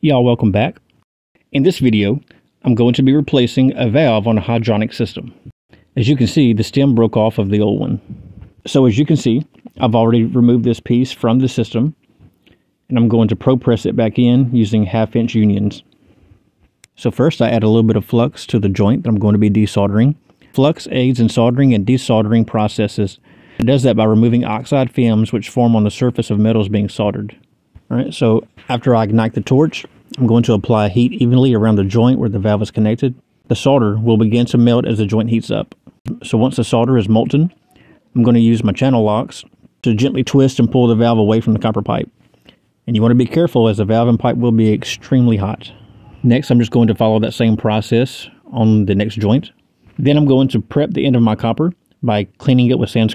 Y'all welcome back. In this video, I'm going to be replacing a valve on a hydronic system. As you can see, the stem broke off of the old one. So as you can see, I've already removed this piece from the system and I'm going to ProPress it back in using half inch unions. So first I add a little bit of flux to the joint that I'm going to be desoldering. Flux aids in soldering and desoldering processes. It does that by removing oxide films which form on the surface of metals being soldered. Alright, so after I ignite the torch, I'm going to apply heat evenly around the joint where the valve is connected. The solder will begin to melt as the joint heats up. So once the solder is molten, I'm going to use my channel locks to gently twist and pull the valve away from the copper pipe. And you want to be careful as the valve and pipe will be extremely hot. Next, I'm just going to follow that same process on the next joint. Then I'm going to prep the end of my copper by cleaning it with sand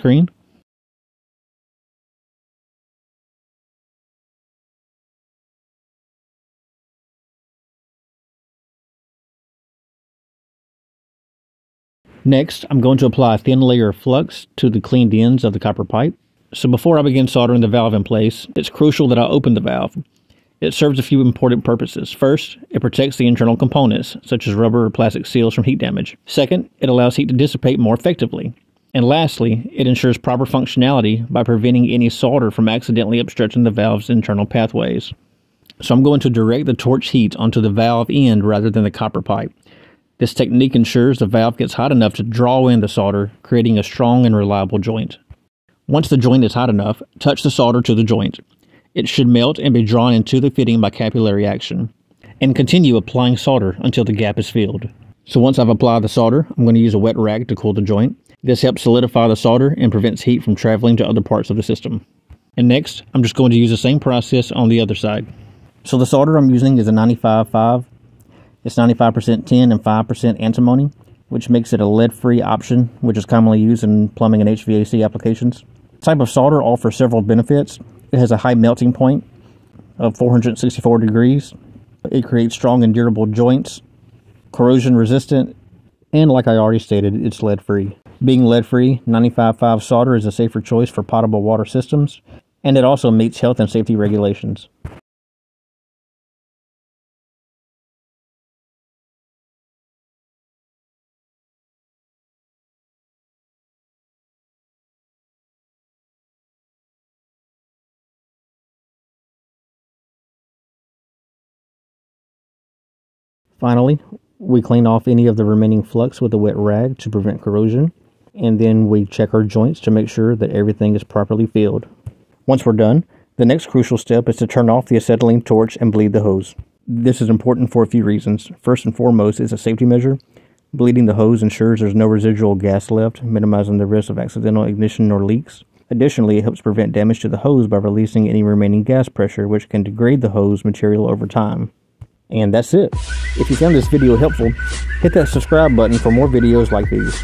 Next, I'm going to apply a thin layer of flux to the cleaned ends of the copper pipe. So before I begin soldering the valve in place, it's crucial that I open the valve. It serves a few important purposes. First, it protects the internal components, such as rubber or plastic seals, from heat damage. Second, it allows heat to dissipate more effectively. And lastly, it ensures proper functionality by preventing any solder from accidentally obstructing the valve's internal pathways. So I'm going to direct the torch heat onto the valve end rather than the copper pipe. This technique ensures the valve gets hot enough to draw in the solder, creating a strong and reliable joint. Once the joint is hot enough, touch the solder to the joint. It should melt and be drawn into the fitting by capillary action. And continue applying solder until the gap is filled. So once I've applied the solder, I'm going to use a wet rag to cool the joint. This helps solidify the solder and prevents heat from traveling to other parts of the system. And next, I'm just going to use the same process on the other side. So the solder I'm using is a 95.5 it's 95% tin and 5% antimony, which makes it a lead-free option, which is commonly used in plumbing and HVAC applications. Type of solder offers several benefits. It has a high melting point of 464 degrees. It creates strong and durable joints, corrosion resistant, and like I already stated, it's lead-free. Being lead-free, 95.5 solder is a safer choice for potable water systems, and it also meets health and safety regulations. Finally, we clean off any of the remaining flux with a wet rag to prevent corrosion, and then we check our joints to make sure that everything is properly filled. Once we're done, the next crucial step is to turn off the acetylene torch and bleed the hose. This is important for a few reasons. First and foremost, it's a safety measure. Bleeding the hose ensures there's no residual gas left, minimizing the risk of accidental ignition or leaks. Additionally, it helps prevent damage to the hose by releasing any remaining gas pressure, which can degrade the hose material over time. And that's it. If you found this video helpful, hit that subscribe button for more videos like these.